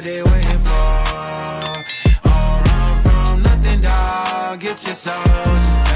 what they waiting for. Don't run from nothing, dog. Get your soul. Just